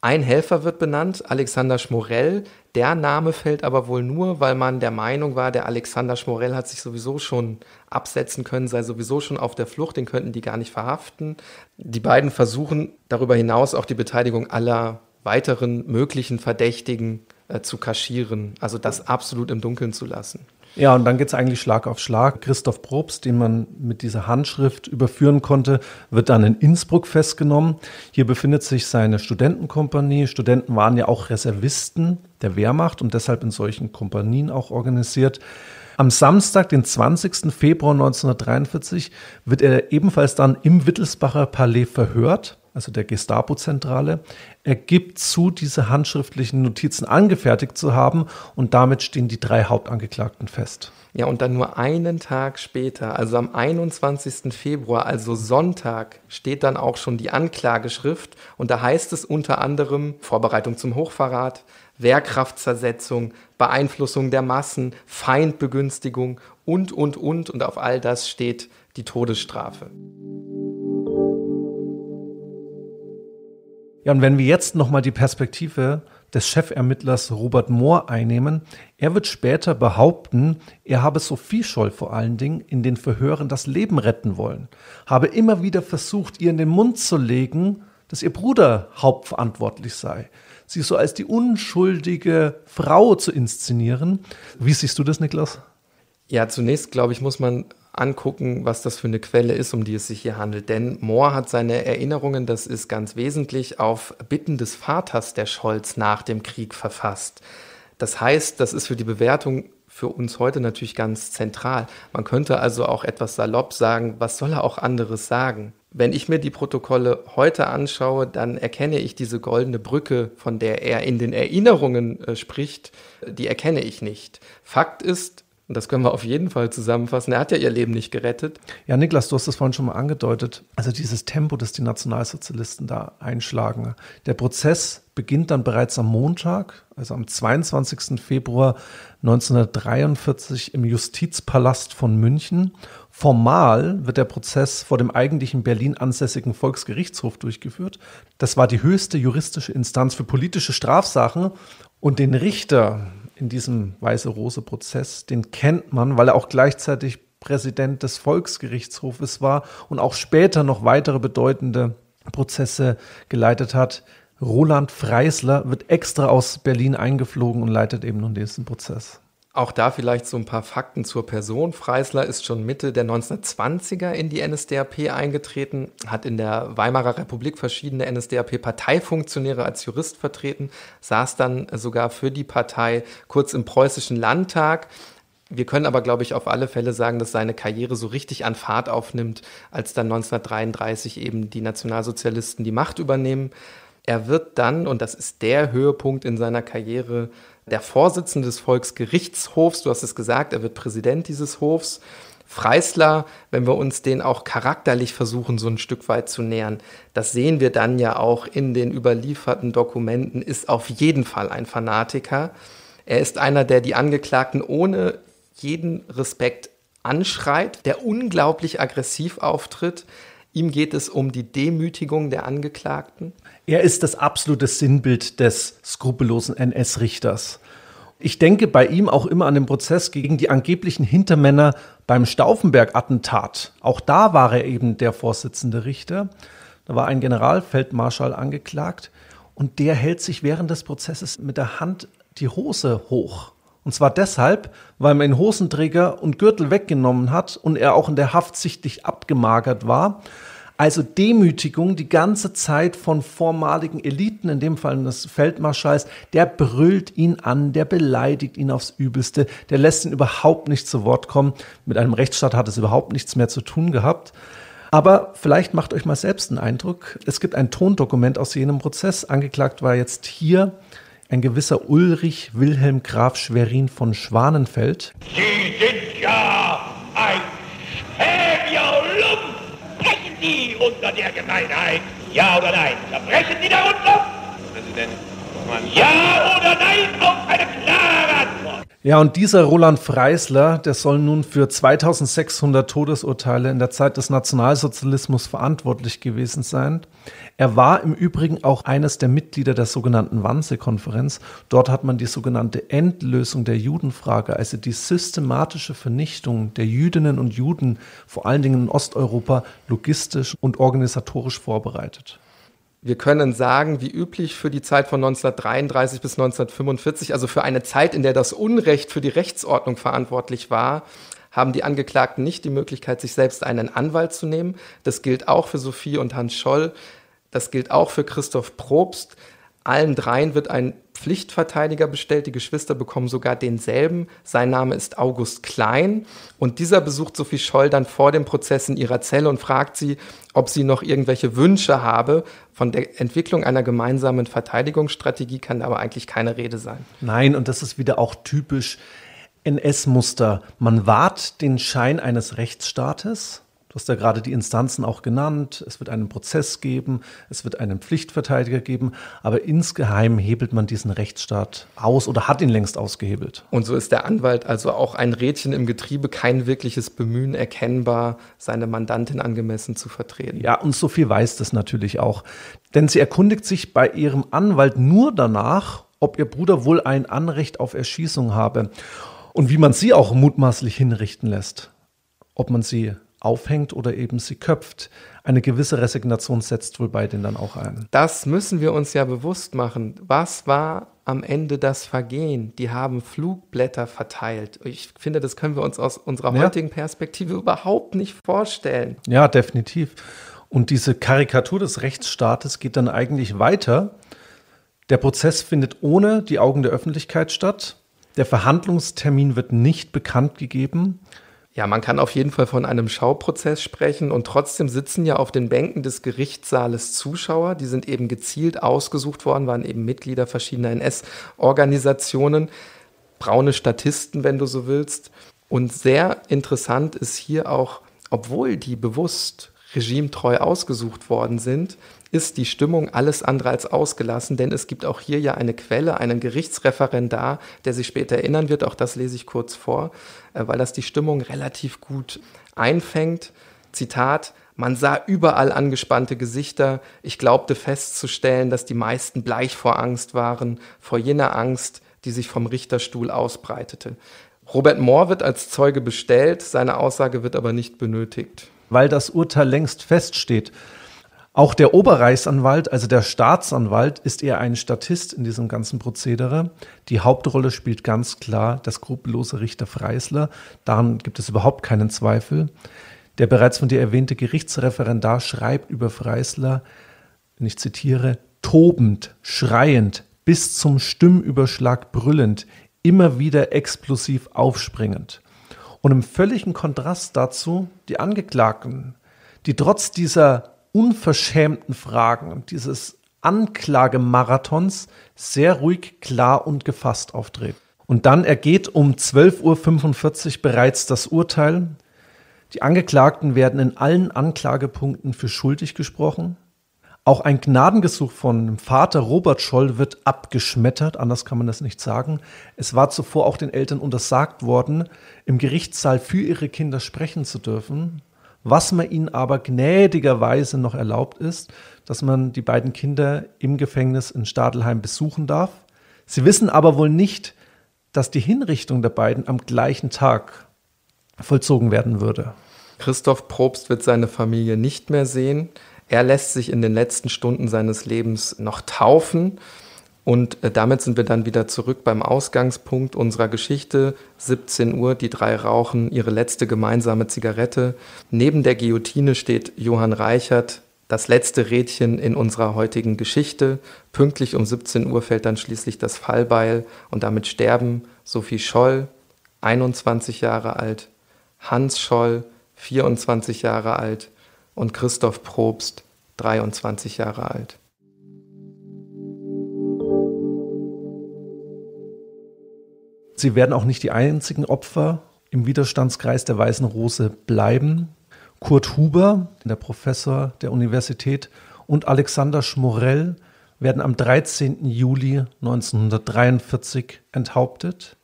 Ein Helfer wird benannt, Alexander Schmorell. Der Name fällt aber wohl nur, weil man der Meinung war, der Alexander Schmorell hat sich sowieso schon absetzen können, sei sowieso schon auf der Flucht, den könnten die gar nicht verhaften. Die beiden versuchen darüber hinaus auch die Beteiligung aller weiteren möglichen Verdächtigen äh, zu kaschieren, also das absolut im Dunkeln zu lassen. Ja, und dann geht es eigentlich Schlag auf Schlag. Christoph Probst, den man mit dieser Handschrift überführen konnte, wird dann in Innsbruck festgenommen. Hier befindet sich seine Studentenkompanie. Studenten waren ja auch Reservisten der Wehrmacht und deshalb in solchen Kompanien auch organisiert. Am Samstag, den 20. Februar 1943, wird er ebenfalls dann im Wittelsbacher Palais verhört also der Gestapo-Zentrale. Er gibt zu, diese handschriftlichen Notizen angefertigt zu haben und damit stehen die drei Hauptangeklagten fest. Ja, und dann nur einen Tag später, also am 21. Februar, also Sonntag, steht dann auch schon die Anklageschrift und da heißt es unter anderem Vorbereitung zum Hochverrat, Wehrkraftzersetzung, Beeinflussung der Massen, Feindbegünstigung und, und, und. Und auf all das steht die Todesstrafe. Ja, und wenn wir jetzt nochmal die Perspektive des Chefermittlers Robert Mohr einnehmen, er wird später behaupten, er habe Sophie Scholl vor allen Dingen in den Verhören das Leben retten wollen, habe immer wieder versucht, ihr in den Mund zu legen, dass ihr Bruder hauptverantwortlich sei, sie so als die unschuldige Frau zu inszenieren. Wie siehst du das, Niklas? Ja, zunächst, glaube ich, muss man angucken, was das für eine Quelle ist, um die es sich hier handelt. Denn Mohr hat seine Erinnerungen, das ist ganz wesentlich, auf Bitten des Vaters der Scholz nach dem Krieg verfasst. Das heißt, das ist für die Bewertung für uns heute natürlich ganz zentral. Man könnte also auch etwas salopp sagen, was soll er auch anderes sagen? Wenn ich mir die Protokolle heute anschaue, dann erkenne ich diese goldene Brücke, von der er in den Erinnerungen äh, spricht, die erkenne ich nicht. Fakt ist, und das können wir auf jeden Fall zusammenfassen. Er hat ja ihr Leben nicht gerettet. Ja, Niklas, du hast das vorhin schon mal angedeutet. Also dieses Tempo, das die Nationalsozialisten da einschlagen. Der Prozess beginnt dann bereits am Montag, also am 22. Februar 1943 im Justizpalast von München. Formal wird der Prozess vor dem eigentlichen Berlin ansässigen Volksgerichtshof durchgeführt. Das war die höchste juristische Instanz für politische Strafsachen. Und den Richter, in diesem Weiße-Rose-Prozess, den kennt man, weil er auch gleichzeitig Präsident des Volksgerichtshofes war und auch später noch weitere bedeutende Prozesse geleitet hat. Roland Freisler wird extra aus Berlin eingeflogen und leitet eben nun diesen Prozess. Auch da vielleicht so ein paar Fakten zur Person. Freisler ist schon Mitte der 1920er in die NSDAP eingetreten, hat in der Weimarer Republik verschiedene NSDAP-Parteifunktionäre als Jurist vertreten, saß dann sogar für die Partei kurz im preußischen Landtag. Wir können aber, glaube ich, auf alle Fälle sagen, dass seine Karriere so richtig an Fahrt aufnimmt, als dann 1933 eben die Nationalsozialisten die Macht übernehmen. Er wird dann, und das ist der Höhepunkt in seiner Karriere, der Vorsitzende des Volksgerichtshofs, du hast es gesagt, er wird Präsident dieses Hofs. Freisler, wenn wir uns den auch charakterlich versuchen, so ein Stück weit zu nähern, das sehen wir dann ja auch in den überlieferten Dokumenten, ist auf jeden Fall ein Fanatiker. Er ist einer, der die Angeklagten ohne jeden Respekt anschreit, der unglaublich aggressiv auftritt. Ihm geht es um die Demütigung der Angeklagten. Er ist das absolute Sinnbild des skrupellosen NS-Richters. Ich denke bei ihm auch immer an den Prozess gegen die angeblichen Hintermänner beim Stauffenberg-Attentat. Auch da war er eben der Vorsitzende Richter. Da war ein Generalfeldmarschall angeklagt und der hält sich während des Prozesses mit der Hand die Hose hoch. Und zwar deshalb, weil man ihn Hosenträger und Gürtel weggenommen hat und er auch in der Haft sichtlich abgemagert war. Also Demütigung die ganze Zeit von vormaligen Eliten, in dem Fall des Feldmarschalls, der brüllt ihn an, der beleidigt ihn aufs Übelste, der lässt ihn überhaupt nicht zu Wort kommen. Mit einem Rechtsstaat hat es überhaupt nichts mehr zu tun gehabt. Aber vielleicht macht euch mal selbst einen Eindruck. Es gibt ein Tondokument aus jenem Prozess. Angeklagt war jetzt hier ein gewisser Ulrich Wilhelm Graf Schwerin von Schwanenfeld. Sie sind ja ein Sie unter der Gemeinheit? Ja oder nein? Verbrechen Sie darunter? Präsident. Ja oder nein auf eine klare. Ja, und dieser Roland Freisler, der soll nun für 2600 Todesurteile in der Zeit des Nationalsozialismus verantwortlich gewesen sein. Er war im Übrigen auch eines der Mitglieder der sogenannten Wannsee-Konferenz. Dort hat man die sogenannte Endlösung der Judenfrage, also die systematische Vernichtung der Jüdinnen und Juden, vor allen Dingen in Osteuropa, logistisch und organisatorisch vorbereitet. Wir können sagen, wie üblich für die Zeit von 1933 bis 1945, also für eine Zeit, in der das Unrecht für die Rechtsordnung verantwortlich war, haben die Angeklagten nicht die Möglichkeit, sich selbst einen Anwalt zu nehmen. Das gilt auch für Sophie und Hans Scholl. Das gilt auch für Christoph Probst. Allen dreien wird ein Pflichtverteidiger bestellt. Die Geschwister bekommen sogar denselben. Sein Name ist August Klein. Und dieser besucht Sophie Scholl dann vor dem Prozess in ihrer Zelle und fragt sie, ob sie noch irgendwelche Wünsche habe. Von der Entwicklung einer gemeinsamen Verteidigungsstrategie kann aber eigentlich keine Rede sein. Nein, und das ist wieder auch typisch NS-Muster. Man wahrt den Schein eines Rechtsstaates. Hast ja gerade die Instanzen auch genannt. Es wird einen Prozess geben, es wird einen Pflichtverteidiger geben, aber insgeheim hebelt man diesen Rechtsstaat aus oder hat ihn längst ausgehebelt. Und so ist der Anwalt also auch ein Rädchen im Getriebe, kein wirkliches Bemühen erkennbar, seine Mandantin angemessen zu vertreten. Ja, und Sophie weiß das natürlich auch. Denn sie erkundigt sich bei ihrem Anwalt nur danach, ob ihr Bruder wohl ein Anrecht auf Erschießung habe und wie man sie auch mutmaßlich hinrichten lässt. Ob man sie aufhängt oder eben sie köpft. Eine gewisse Resignation setzt wohl bei denen dann auch ein. Das müssen wir uns ja bewusst machen. Was war am Ende das Vergehen? Die haben Flugblätter verteilt. Ich finde, das können wir uns aus unserer ja. heutigen Perspektive überhaupt nicht vorstellen. Ja, definitiv. Und diese Karikatur des Rechtsstaates geht dann eigentlich weiter. Der Prozess findet ohne die Augen der Öffentlichkeit statt. Der Verhandlungstermin wird nicht bekannt gegeben. Ja, man kann auf jeden Fall von einem Schauprozess sprechen und trotzdem sitzen ja auf den Bänken des Gerichtssaales Zuschauer. Die sind eben gezielt ausgesucht worden, waren eben Mitglieder verschiedener NS-Organisationen, braune Statisten, wenn du so willst. Und sehr interessant ist hier auch, obwohl die bewusst regimetreu ausgesucht worden sind, ist die Stimmung alles andere als ausgelassen, denn es gibt auch hier ja eine Quelle, einen Gerichtsreferendar, der sich später erinnern wird, auch das lese ich kurz vor, äh, weil das die Stimmung relativ gut einfängt. Zitat, man sah überall angespannte Gesichter. Ich glaubte festzustellen, dass die meisten bleich vor Angst waren, vor jener Angst, die sich vom Richterstuhl ausbreitete. Robert Moore wird als Zeuge bestellt, seine Aussage wird aber nicht benötigt. Weil das Urteil längst feststeht, auch der Oberreichsanwalt, also der Staatsanwalt, ist eher ein Statist in diesem ganzen Prozedere. Die Hauptrolle spielt ganz klar der skrupellose Richter Freisler. Daran gibt es überhaupt keinen Zweifel. Der bereits von dir erwähnte Gerichtsreferendar schreibt über Freisler, ich zitiere, tobend, schreiend, bis zum Stimmüberschlag brüllend, immer wieder explosiv aufspringend. Und im völligen Kontrast dazu die Angeklagten, die trotz dieser unverschämten Fragen dieses Anklagemarathons sehr ruhig, klar und gefasst auftreten. Und dann ergeht um 12.45 Uhr bereits das Urteil. Die Angeklagten werden in allen Anklagepunkten für schuldig gesprochen. Auch ein Gnadengesuch von Vater Robert Scholl wird abgeschmettert, anders kann man das nicht sagen. Es war zuvor auch den Eltern untersagt worden, im Gerichtssaal für ihre Kinder sprechen zu dürfen. Was man ihnen aber gnädigerweise noch erlaubt ist, dass man die beiden Kinder im Gefängnis in Stadelheim besuchen darf. Sie wissen aber wohl nicht, dass die Hinrichtung der beiden am gleichen Tag vollzogen werden würde. Christoph Probst wird seine Familie nicht mehr sehen. Er lässt sich in den letzten Stunden seines Lebens noch taufen. Und äh, damit sind wir dann wieder zurück beim Ausgangspunkt unserer Geschichte. 17 Uhr, die drei rauchen ihre letzte gemeinsame Zigarette. Neben der Guillotine steht Johann Reichert, das letzte Rädchen in unserer heutigen Geschichte. Pünktlich um 17 Uhr fällt dann schließlich das Fallbeil und damit sterben Sophie Scholl, 21 Jahre alt, Hans Scholl, 24 Jahre alt und Christoph Probst, 23 Jahre alt. Sie werden auch nicht die einzigen Opfer im Widerstandskreis der Weißen Rose bleiben. Kurt Huber, der Professor der Universität, und Alexander Schmorell werden am 13. Juli 1943 enthauptet.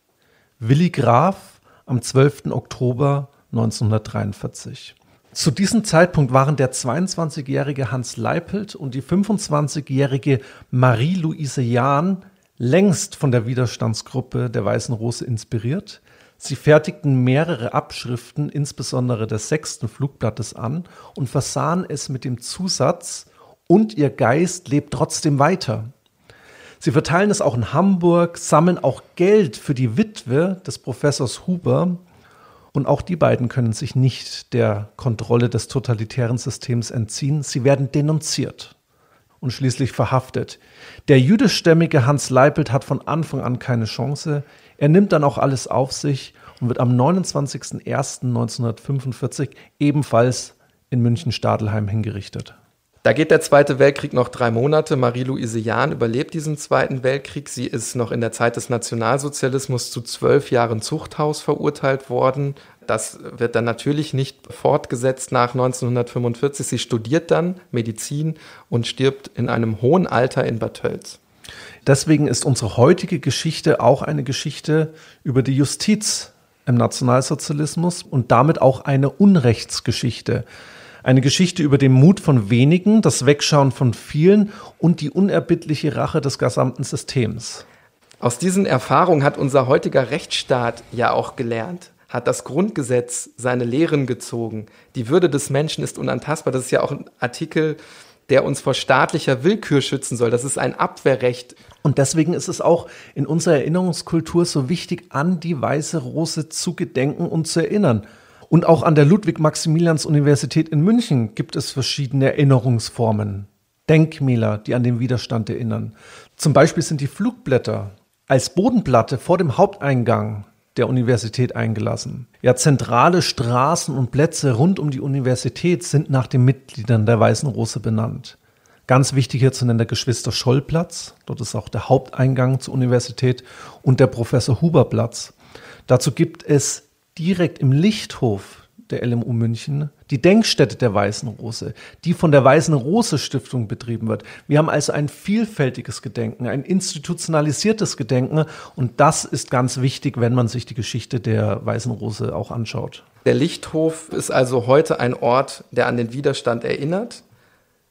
Willi Graf am 12. Oktober 1943. Zu diesem Zeitpunkt waren der 22-jährige Hans Leipelt und die 25-jährige Marie-Louise Jahn längst von der Widerstandsgruppe der Weißen Rose inspiriert. Sie fertigten mehrere Abschriften, insbesondere des sechsten Flugblattes, an und versahen es mit dem Zusatz und ihr Geist lebt trotzdem weiter. Sie verteilen es auch in Hamburg, sammeln auch Geld für die Witwe des Professors Huber. Und auch die beiden können sich nicht der Kontrolle des totalitären Systems entziehen. Sie werden denunziert und schließlich verhaftet. Der jüdischstämmige Hans Leipelt hat von Anfang an keine Chance. Er nimmt dann auch alles auf sich und wird am 29.01.1945 ebenfalls in München-Stadelheim hingerichtet. Da geht der Zweite Weltkrieg noch drei Monate. Marie-Louise Jahn überlebt diesen Zweiten Weltkrieg. Sie ist noch in der Zeit des Nationalsozialismus zu zwölf Jahren Zuchthaus verurteilt worden. Das wird dann natürlich nicht fortgesetzt nach 1945. Sie studiert dann Medizin und stirbt in einem hohen Alter in Bad Tölz. Deswegen ist unsere heutige Geschichte auch eine Geschichte über die Justiz im Nationalsozialismus und damit auch eine Unrechtsgeschichte. Eine Geschichte über den Mut von wenigen, das Wegschauen von vielen und die unerbittliche Rache des gesamten Systems. Aus diesen Erfahrungen hat unser heutiger Rechtsstaat ja auch gelernt, hat das Grundgesetz seine Lehren gezogen. Die Würde des Menschen ist unantastbar. Das ist ja auch ein Artikel, der uns vor staatlicher Willkür schützen soll. Das ist ein Abwehrrecht. Und deswegen ist es auch in unserer Erinnerungskultur so wichtig, an die Weiße Rose zu gedenken und zu erinnern. Und auch an der Ludwig-Maximilians-Universität in München gibt es verschiedene Erinnerungsformen. Denkmäler, die an den Widerstand erinnern. Zum Beispiel sind die Flugblätter als Bodenplatte vor dem Haupteingang der Universität eingelassen. Ja, zentrale Straßen und Plätze rund um die Universität sind nach den Mitgliedern der Weißen Rose benannt. Ganz wichtig hier zu nennen der Geschwister Scholl-Platz. Dort ist auch der Haupteingang zur Universität und der Professor Huber Platz. Dazu gibt es direkt im Lichthof der LMU München die Denkstätte der Weißen Rose, die von der Weißen Rose Stiftung betrieben wird. Wir haben also ein vielfältiges Gedenken, ein institutionalisiertes Gedenken und das ist ganz wichtig, wenn man sich die Geschichte der Weißen Rose auch anschaut. Der Lichthof ist also heute ein Ort, der an den Widerstand erinnert,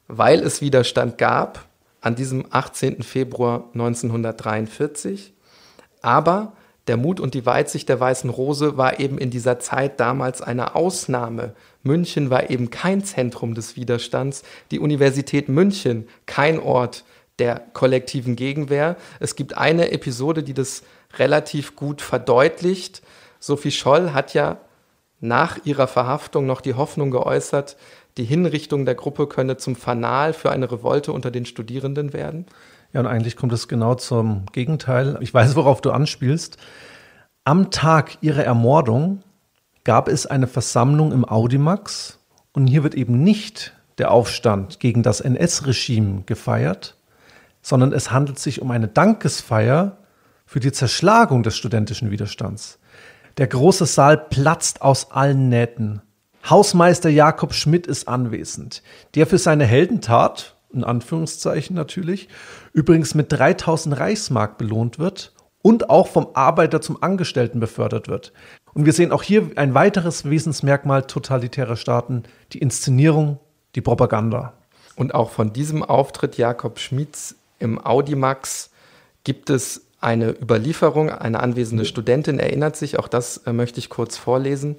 weil es Widerstand gab an diesem 18. Februar 1943, aber der Mut und die Weitsicht der Weißen Rose war eben in dieser Zeit damals eine Ausnahme. München war eben kein Zentrum des Widerstands, die Universität München kein Ort der kollektiven Gegenwehr. Es gibt eine Episode, die das relativ gut verdeutlicht. Sophie Scholl hat ja nach ihrer Verhaftung noch die Hoffnung geäußert, die Hinrichtung der Gruppe könne zum Fanal für eine Revolte unter den Studierenden werden. Ja, und eigentlich kommt es genau zum Gegenteil. Ich weiß, worauf du anspielst. Am Tag ihrer Ermordung gab es eine Versammlung im Audimax und hier wird eben nicht der Aufstand gegen das NS-Regime gefeiert, sondern es handelt sich um eine Dankesfeier für die Zerschlagung des studentischen Widerstands. Der große Saal platzt aus allen Nähten. Hausmeister Jakob Schmidt ist anwesend, der für seine Heldentat, in Anführungszeichen natürlich, übrigens mit 3000 Reichsmark belohnt wird und auch vom Arbeiter zum Angestellten befördert wird. Und wir sehen auch hier ein weiteres Wesensmerkmal totalitärer Staaten, die Inszenierung, die Propaganda. Und auch von diesem Auftritt Jakob Schmieds im Audimax gibt es eine Überlieferung. Eine anwesende Studentin erinnert sich, auch das äh, möchte ich kurz vorlesen.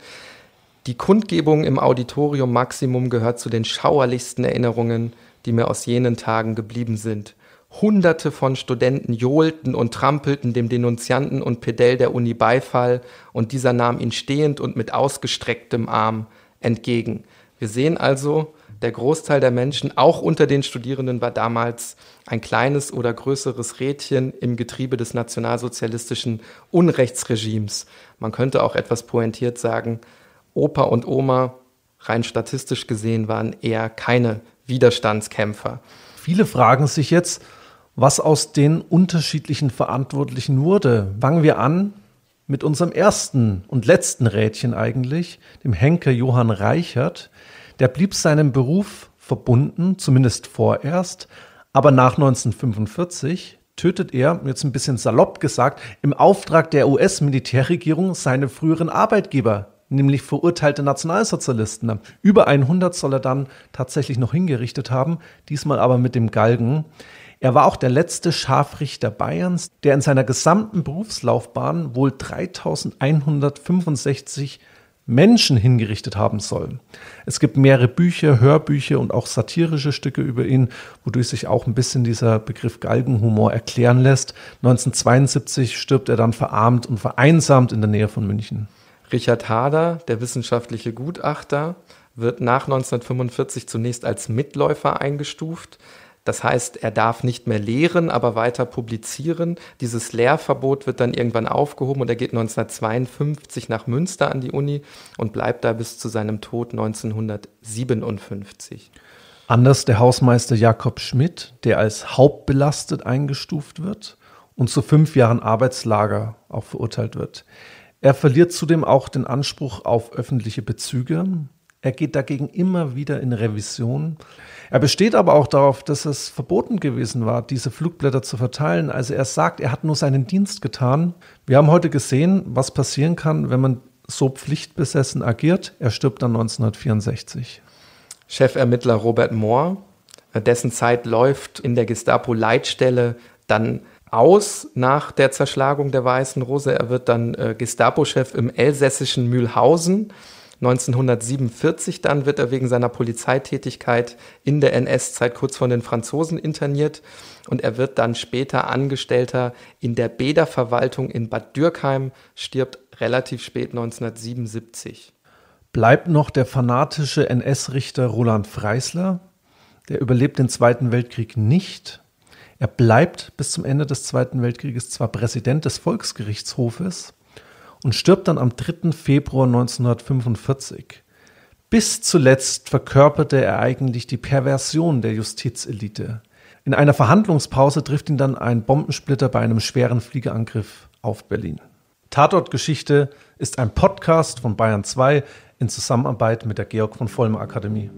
Die Kundgebung im Auditorium Maximum gehört zu den schauerlichsten Erinnerungen, die mir aus jenen Tagen geblieben sind. Hunderte von Studenten johlten und trampelten dem Denunzianten und Pedell der Uni Beifall und dieser nahm ihn stehend und mit ausgestrecktem Arm entgegen. Wir sehen also, der Großteil der Menschen, auch unter den Studierenden, war damals ein kleines oder größeres Rädchen im Getriebe des nationalsozialistischen Unrechtsregimes. Man könnte auch etwas pointiert sagen, Opa und Oma, rein statistisch gesehen, waren eher keine Widerstandskämpfer. Viele fragen sich jetzt, was aus den unterschiedlichen Verantwortlichen wurde. Fangen wir an mit unserem ersten und letzten Rädchen eigentlich, dem Henker Johann Reichert. Der blieb seinem Beruf verbunden, zumindest vorerst, aber nach 1945 tötet er, jetzt ein bisschen salopp gesagt, im Auftrag der US-Militärregierung seine früheren Arbeitgeber, nämlich verurteilte Nationalsozialisten. Über 100 soll er dann tatsächlich noch hingerichtet haben, diesmal aber mit dem Galgen. Er war auch der letzte Scharfrichter Bayerns, der in seiner gesamten Berufslaufbahn wohl 3165 Menschen hingerichtet haben soll. Es gibt mehrere Bücher, Hörbücher und auch satirische Stücke über ihn, wodurch sich auch ein bisschen dieser Begriff Galgenhumor erklären lässt. 1972 stirbt er dann verarmt und vereinsamt in der Nähe von München. Richard Hader, der wissenschaftliche Gutachter, wird nach 1945 zunächst als Mitläufer eingestuft. Das heißt, er darf nicht mehr lehren, aber weiter publizieren. Dieses Lehrverbot wird dann irgendwann aufgehoben und er geht 1952 nach Münster an die Uni und bleibt da bis zu seinem Tod 1957. Anders der Hausmeister Jakob Schmidt, der als hauptbelastet eingestuft wird und zu fünf Jahren Arbeitslager auch verurteilt wird. Er verliert zudem auch den Anspruch auf öffentliche Bezüge. Er geht dagegen immer wieder in Revision. Er besteht aber auch darauf, dass es verboten gewesen war, diese Flugblätter zu verteilen. Also er sagt, er hat nur seinen Dienst getan. Wir haben heute gesehen, was passieren kann, wenn man so pflichtbesessen agiert. Er stirbt dann 1964. Chefermittler Robert Moore, dessen Zeit läuft in der Gestapo-Leitstelle dann aus nach der Zerschlagung der Weißen Rose. Er wird dann äh, Gestapo-Chef im elsässischen Mühlhausen 1947 dann wird er wegen seiner Polizeitätigkeit in der NS-Zeit kurz vor den Franzosen interniert und er wird dann später Angestellter in der Bäderverwaltung in Bad Dürkheim, stirbt relativ spät 1977. Bleibt noch der fanatische NS-Richter Roland Freisler. Der überlebt den Zweiten Weltkrieg nicht. Er bleibt bis zum Ende des Zweiten Weltkrieges zwar Präsident des Volksgerichtshofes, und stirbt dann am 3. Februar 1945. Bis zuletzt verkörperte er eigentlich die Perversion der Justizelite. In einer Verhandlungspause trifft ihn dann ein Bombensplitter bei einem schweren Fliegerangriff auf Berlin. Tatortgeschichte ist ein Podcast von Bayern 2 in Zusammenarbeit mit der Georg von Vollmer Akademie.